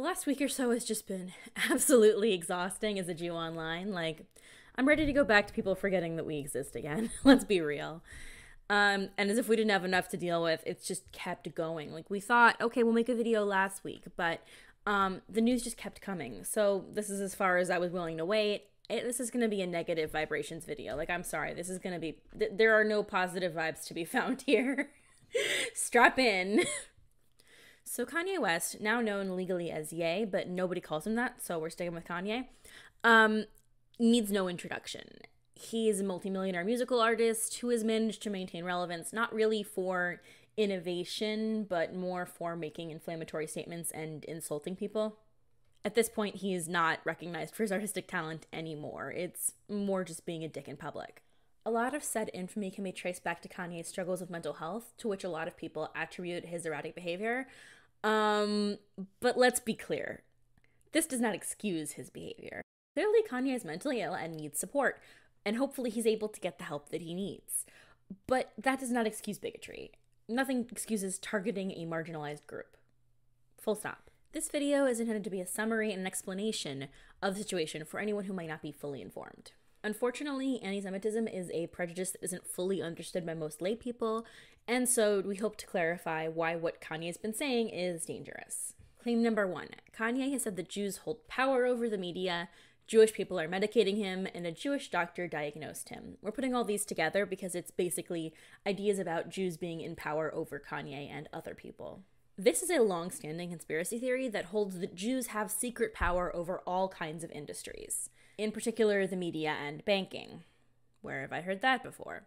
The last week or so has just been absolutely exhausting as a Jew online. Like, I'm ready to go back to people forgetting that we exist again. Let's be real. Um, and as if we didn't have enough to deal with, it's just kept going. Like, we thought, okay, we'll make a video last week, but um, the news just kept coming. So, this is as far as I was willing to wait. It, this is going to be a negative vibrations video. Like, I'm sorry. This is going to be, th- there are no positive vibes to be found here. Strap in. So Kanye West, now known legally as Ye, but nobody calls him that, so we're sticking with Kanye, um, needs no introduction. He is a multimillionaire musical artist who has managed to maintain relevance, not really for innovation, but more for making inflammatory statements and insulting people. At this point, he is not recognized for his artistic talent anymore. It's more just being a dick in public. A lot of said infamy can be traced back to Kanye's struggles with mental health, to which a lot of people attribute his erratic behavior. Um, but let's be clear this does not excuse his behavior. Clearly, Kanye is mentally ill and needs support, and hopefully, he's able to get the help that he needs. But that does not excuse bigotry. Nothing excuses targeting a marginalized group. Full stop. This video is intended to be a summary and an explanation of the situation for anyone who might not be fully informed. Unfortunately, anti Semitism is a prejudice that isn't fully understood by most lay people, and so we hope to clarify why what Kanye has been saying is dangerous. Claim number one Kanye has said that Jews hold power over the media, Jewish people are medicating him, and a Jewish doctor diagnosed him. We're putting all these together because it's basically ideas about Jews being in power over Kanye and other people. This is a long standing conspiracy theory that holds that Jews have secret power over all kinds of industries in particular the media and banking. Where have I heard that before?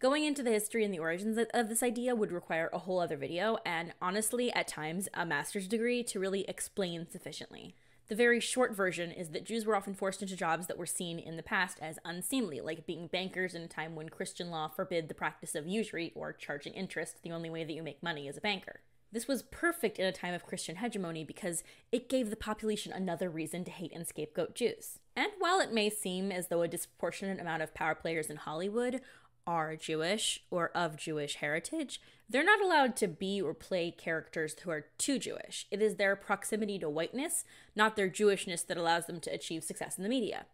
Going into the history and the origins of this idea would require a whole other video, and honestly, at times, a master's degree to really explain sufficiently. The very short version is that Jews were often forced into jobs that were seen in the past as unseemly, like being bankers in a time when Christian law forbid the practice of usury or charging interest. The only way that you make money as a banker. This was perfect in a time of Christian hegemony because it gave the population another reason to hate and scapegoat Jews. And while it may seem as though a disproportionate amount of power players in Hollywood are Jewish or of Jewish heritage, they're not allowed to be or play characters who are too Jewish. It is their proximity to whiteness, not their Jewishness, that allows them to achieve success in the media.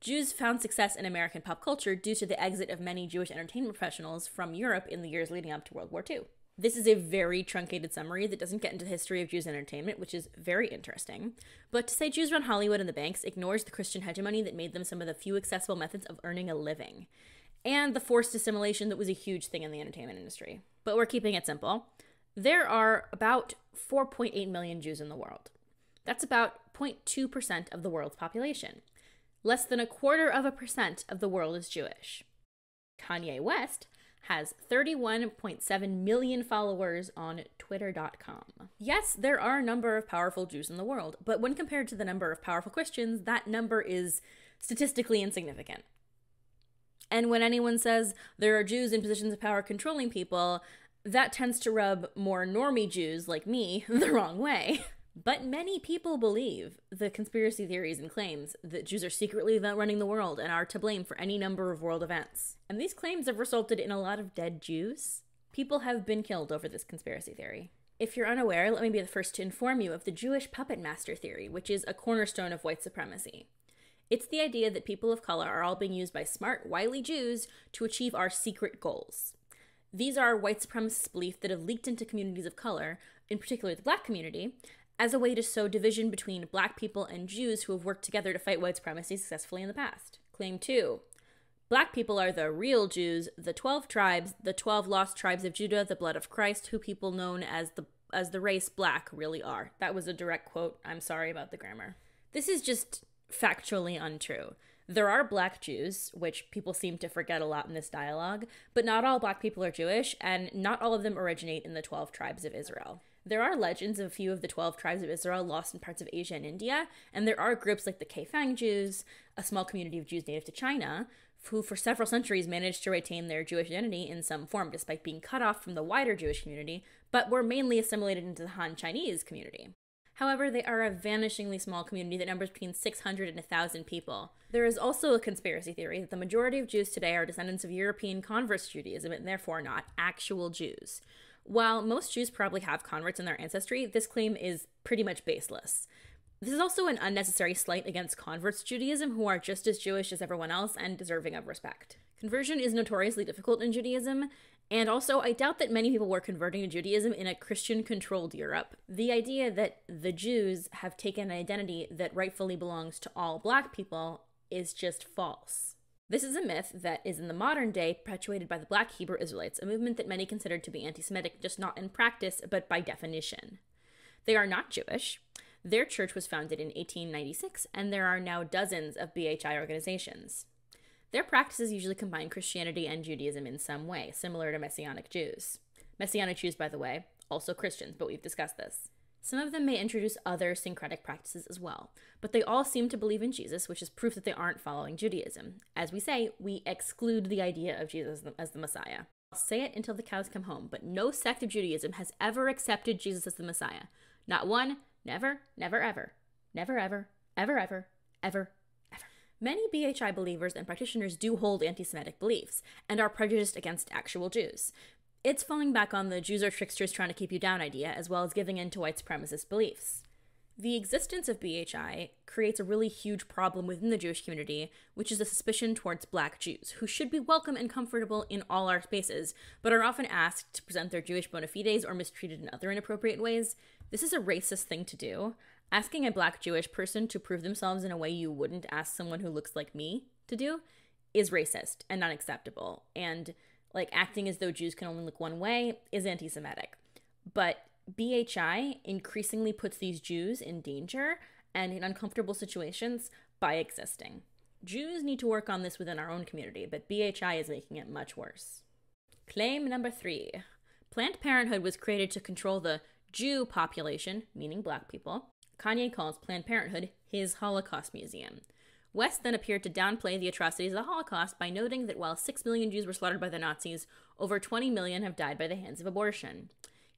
Jews found success in American pop culture due to the exit of many Jewish entertainment professionals from Europe in the years leading up to World War II. This is a very truncated summary that doesn't get into the history of Jews entertainment, which is very interesting. But to say Jews run Hollywood and the banks ignores the Christian hegemony that made them some of the few accessible methods of earning a living, and the forced assimilation that was a huge thing in the entertainment industry. But we're keeping it simple. There are about 4.8 million Jews in the world. That's about 0.2% of the world's population. Less than a quarter of a percent of the world is Jewish. Kanye West has 31.7 million followers on twitter.com. Yes, there are a number of powerful Jews in the world, but when compared to the number of powerful Christians, that number is statistically insignificant. And when anyone says there are Jews in positions of power controlling people, that tends to rub more normie Jews like me the wrong way. But many people believe the conspiracy theories and claims that Jews are secretly running the world and are to blame for any number of world events. And these claims have resulted in a lot of dead Jews. People have been killed over this conspiracy theory. If you're unaware, let me be the first to inform you of the Jewish puppet master theory, which is a cornerstone of white supremacy. It's the idea that people of color are all being used by smart, wily Jews to achieve our secret goals. These are white supremacist beliefs that have leaked into communities of color, in particular the black community, as a way to sow division between black people and Jews who have worked together to fight white supremacy successfully in the past. Claim 2. Black people are the real Jews, the 12 tribes, the 12 lost tribes of Judah, the blood of Christ, who people known as the as the race black really are. That was a direct quote. I'm sorry about the grammar. This is just factually untrue. There are black Jews, which people seem to forget a lot in this dialogue, but not all black people are Jewish, and not all of them originate in the 12 tribes of Israel. There are legends of a few of the 12 tribes of Israel lost in parts of Asia and India, and there are groups like the Kaifeng Jews, a small community of Jews native to China, who for several centuries managed to retain their Jewish identity in some form despite being cut off from the wider Jewish community, but were mainly assimilated into the Han Chinese community. However, they are a vanishingly small community that numbers between 600 and 1,000 people. There is also a conspiracy theory that the majority of Jews today are descendants of European converse Judaism and therefore not actual Jews. While most Jews probably have converts in their ancestry, this claim is pretty much baseless. This is also an unnecessary slight against converts to Judaism who are just as Jewish as everyone else and deserving of respect. Conversion is notoriously difficult in Judaism, and also I doubt that many people were converting to Judaism in a Christian controlled Europe. The idea that the Jews have taken an identity that rightfully belongs to all black people is just false. This is a myth that is in the modern day perpetuated by the Black Hebrew Israelites, a movement that many considered to be anti Semitic, just not in practice, but by definition. They are not Jewish. Their church was founded in 1896, and there are now dozens of BHI organizations. Their practices usually combine Christianity and Judaism in some way, similar to Messianic Jews. Messianic Jews, by the way, also Christians, but we've discussed this. Some of them may introduce other syncretic practices as well, but they all seem to believe in Jesus, which is proof that they aren't following Judaism. As we say, we exclude the idea of Jesus as the Messiah. I'll say it until the cows come home, but no sect of Judaism has ever accepted Jesus as the Messiah. Not one, never, never, ever. Never, ever, ever, ever, ever. Many BHI believers and practitioners do hold anti Semitic beliefs and are prejudiced against actual Jews. It's falling back on the Jews are tricksters trying to keep you down idea, as well as giving in to white supremacist beliefs. The existence of BHI creates a really huge problem within the Jewish community, which is a suspicion towards black Jews, who should be welcome and comfortable in all our spaces, but are often asked to present their Jewish bona fides or mistreated in other inappropriate ways. This is a racist thing to do. Asking a black Jewish person to prove themselves in a way you wouldn't ask someone who looks like me to do is racist and unacceptable. And like acting as though Jews can only look one way, is anti Semitic. But BHI increasingly puts these Jews in danger and in uncomfortable situations by existing. Jews need to work on this within our own community, but BHI is making it much worse. Claim number three Planned Parenthood was created to control the Jew population, meaning black people. Kanye calls Planned Parenthood his Holocaust Museum. West then appeared to downplay the atrocities of the Holocaust by noting that while 6 million Jews were slaughtered by the Nazis, over 20 million have died by the hands of abortion.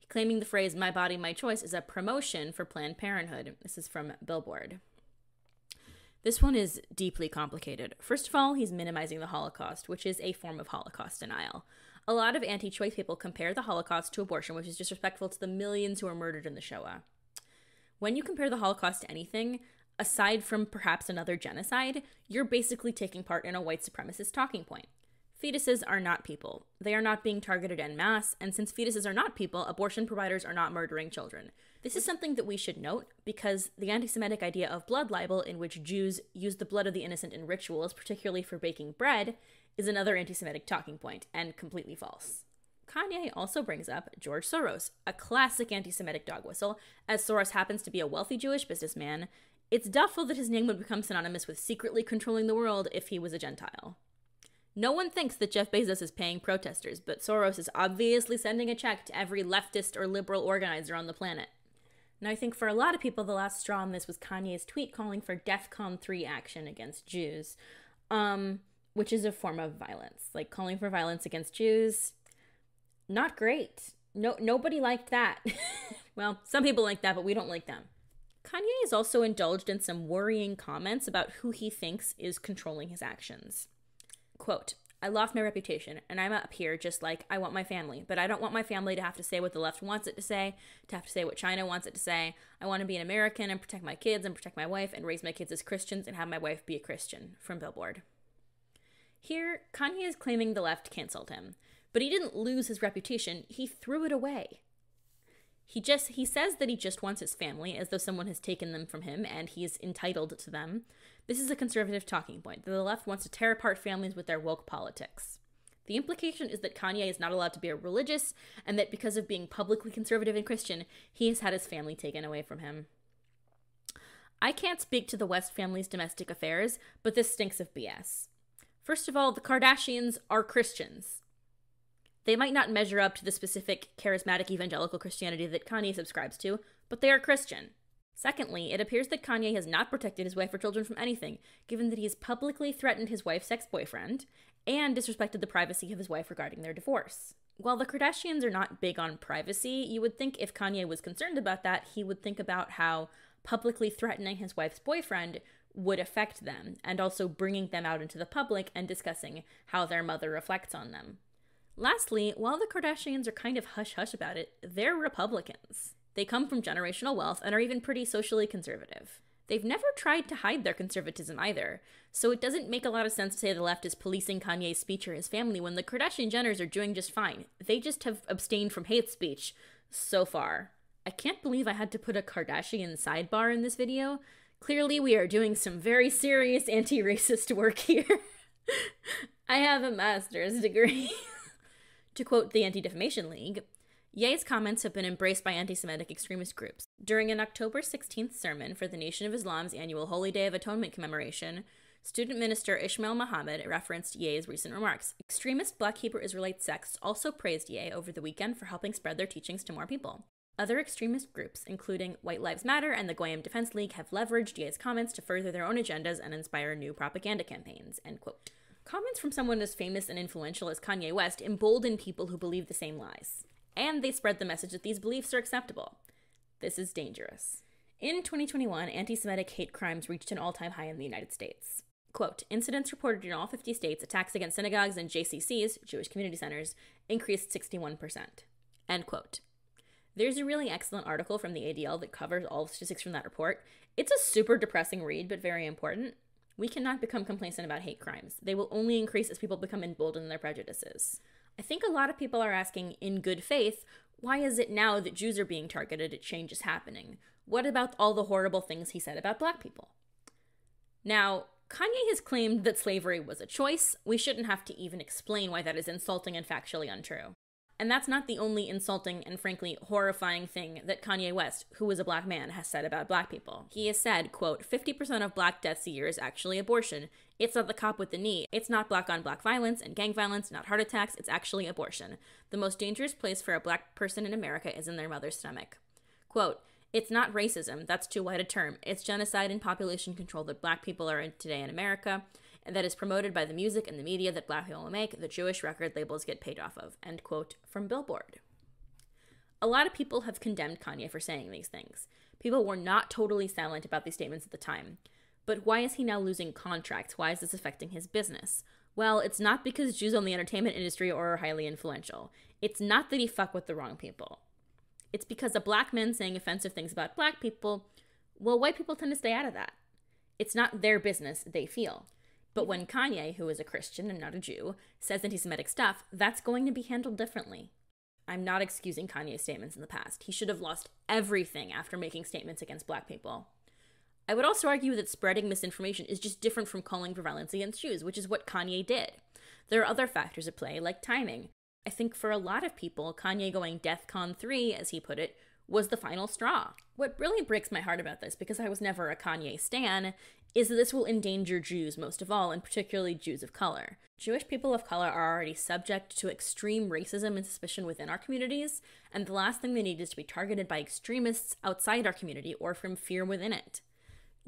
Claiming the phrase, my body, my choice, is a promotion for Planned Parenthood. This is from Billboard. This one is deeply complicated. First of all, he's minimizing the Holocaust, which is a form of Holocaust denial. A lot of anti choice people compare the Holocaust to abortion, which is disrespectful to the millions who were murdered in the Shoah. When you compare the Holocaust to anything, aside from perhaps another genocide, you're basically taking part in a white supremacist talking point. Fetuses are not people. They are not being targeted en masse, and since fetuses are not people, abortion providers are not murdering children. This is something that we should note because the anti Semitic idea of blood libel, in which Jews use the blood of the innocent in rituals, particularly for baking bread, is another anti Semitic talking point, and completely false. Kanye also brings up George Soros, a classic anti Semitic dog whistle, as Soros happens to be a wealthy Jewish businessman it's doubtful that his name would become synonymous with secretly controlling the world if he was a Gentile. No one thinks that Jeff Bezos is paying protesters, but Soros is obviously sending a check to every leftist or liberal organizer on the planet. Now, I think for a lot of people, the last straw on this was Kanye's tweet calling for DEFCON 3 action against Jews, um, which is a form of violence. Like calling for violence against Jews, not great. No, nobody liked that. well, some people like that, but we don't like them. Kanye has also indulged in some worrying comments about who he thinks is controlling his actions. Quote, I lost my reputation, and I'm up here just like I want my family, but I don't want my family to have to say what the left wants it to say, to have to say what China wants it to say. I want to be an American and protect my kids and protect my wife and raise my kids as Christians and have my wife be a Christian. From Billboard. Here, Kanye is claiming the left canceled him, but he didn't lose his reputation, he threw it away. He just he says that he just wants his family as though someone has taken them from him and he is entitled to them. This is a conservative talking point that the left wants to tear apart families with their woke politics. The implication is that Kanye is not allowed to be a religious and that because of being publicly conservative and Christian, he has had his family taken away from him. I can't speak to the West family's domestic affairs, but this stinks of BS. First of all, the Kardashians are Christians. They might not measure up to the specific charismatic evangelical Christianity that Kanye subscribes to, but they are Christian. Secondly, it appears that Kanye has not protected his wife or children from anything, given that he has publicly threatened his wife's ex boyfriend and disrespected the privacy of his wife regarding their divorce. While the Kardashians are not big on privacy, you would think if Kanye was concerned about that, he would think about how publicly threatening his wife's boyfriend would affect them, and also bringing them out into the public and discussing how their mother reflects on them. Lastly, while the Kardashians are kind of hush hush about it, they're Republicans. They come from generational wealth and are even pretty socially conservative. They've never tried to hide their conservatism either, so it doesn't make a lot of sense to say the left is policing Kanye's speech or his family when the Kardashian Jenners are doing just fine. They just have abstained from hate speech so far. I can't believe I had to put a Kardashian sidebar in this video. Clearly, we are doing some very serious anti racist work here. I have a master's degree. to quote the Anti Defamation League, Ye's comments have been embraced by anti Semitic extremist groups. During an October 16th sermon for the Nation of Islam's annual Holy Day of Atonement commemoration, student minister Ishmael Muhammad referenced Ye's recent remarks. Extremist black Hebrew Israelite sects also praised Ye over the weekend for helping spread their teachings to more people. Other extremist groups, including White Lives Matter and the Goyim Defense League, have leveraged Ye's comments to further their own agendas and inspire new propaganda campaigns. End quote. Comments from someone as famous and influential as Kanye West embolden people who believe the same lies and they spread the message that these beliefs are acceptable. This is dangerous. In 2021, anti Semitic hate crimes reached an all time high in the United States. Quote, incidents reported in all 50 states, attacks against synagogues and JCCs, Jewish community centers, increased 61%. End quote. There's a really excellent article from the ADL that covers all the statistics from that report. It's a super depressing read, but very important. We cannot become complacent about hate crimes. They will only increase as people become emboldened in their prejudices. I think a lot of people are asking, in good faith, why is it now that Jews are being targeted at change is happening? What about all the horrible things he said about black people? Now, Kanye has claimed that slavery was a choice. We shouldn't have to even explain why that is insulting and factually untrue. And that's not the only insulting and frankly horrifying thing that Kanye West, who is a black man, has said about black people. He has said, quote, 50% of black deaths a year is actually abortion. It's not the cop with the knee. It's not black on black violence and gang violence, not heart attacks. It's actually abortion. The most dangerous place for a black person in America is in their mother's stomach. Quote, it's not racism, that's too wide a term. It's genocide and population control that black people are in today in America and that is promoted by the music and the media that black people make, the Jewish record labels get paid off of. End quote from Billboard. A lot of people have condemned Kanye for saying these things. People were not totally silent about these statements at the time. But why is he now losing contracts? Why is this affecting his business? Well, it's not because Jews own the entertainment industry or are highly influential. It's not that he fuck with the wrong people. It's because a black man saying offensive things about black people, well, white people tend to stay out of that. It's not their business, they feel. But when Kanye, who is a Christian and not a Jew, says anti Semitic stuff, that's going to be handled differently. I'm not excusing Kanye's statements in the past. He should have lost everything after making statements against black people. I would also argue that spreading misinformation is just different from calling for violence against Jews, which is what Kanye did. There are other factors at play, like timing. I think for a lot of people, Kanye going DEFCON 3, as he put it, was the final straw. What really breaks my heart about this, because I was never a Kanye stan, is that this will endanger Jews most of all, and particularly Jews of color. Jewish people of color are already subject to extreme racism and suspicion within our communities, and the last thing they need is to be targeted by extremists outside our community or from fear within it.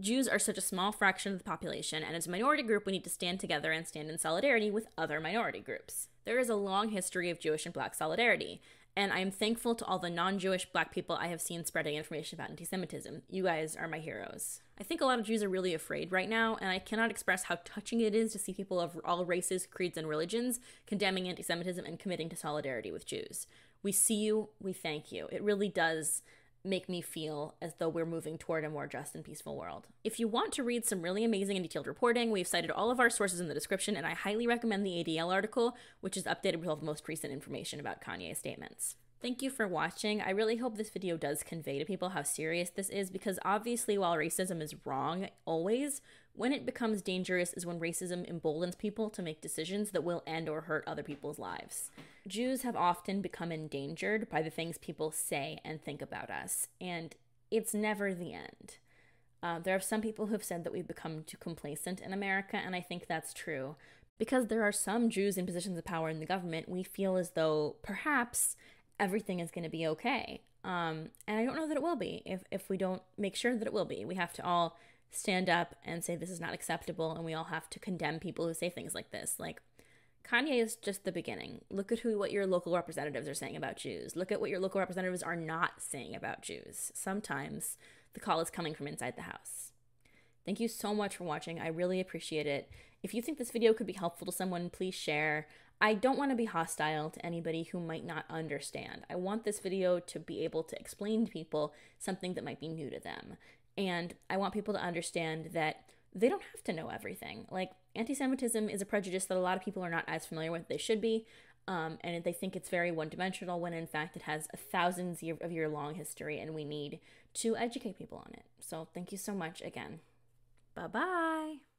Jews are such a small fraction of the population, and as a minority group, we need to stand together and stand in solidarity with other minority groups. There is a long history of Jewish and Black solidarity, and I am thankful to all the non Jewish black people I have seen spreading information about anti Semitism. You guys are my heroes. I think a lot of Jews are really afraid right now, and I cannot express how touching it is to see people of all races, creeds, and religions condemning anti Semitism and committing to solidarity with Jews. We see you, we thank you. It really does make me feel as though we're moving toward a more just and peaceful world. If you want to read some really amazing and detailed reporting, we've cited all of our sources in the description, and I highly recommend the ADL article, which is updated with all the most recent information about Kanye's statements. Thank you for watching. I really hope this video does convey to people how serious this is because obviously, while racism is wrong always, when it becomes dangerous is when racism emboldens people to make decisions that will end or hurt other people's lives. Jews have often become endangered by the things people say and think about us, and it's never the end. Uh, there are some people who have said that we've become too complacent in America, and I think that's true. Because there are some Jews in positions of power in the government, we feel as though perhaps everything is going to be okay. Um, and I don't know that it will be if, if we don't make sure that it will be. We have to all stand up and say this is not acceptable, and we all have to condemn people who say things like this. Like, Kanye is just the beginning. Look at who what your local representatives are saying about Jews. Look at what your local representatives are not saying about Jews. Sometimes the call is coming from inside the house. Thank you so much for watching. I really appreciate it. If you think this video could be helpful to someone, please share. I don't want to be hostile to anybody who might not understand. I want this video to be able to explain to people something that might be new to them. And I want people to understand that they don't have to know everything. Like, anti Semitism is a prejudice that a lot of people are not as familiar with they should be. Um, and they think it's very one dimensional when in fact it has a thousands of year long history and we need to educate people on it. So, thank you so much again. Bye bye.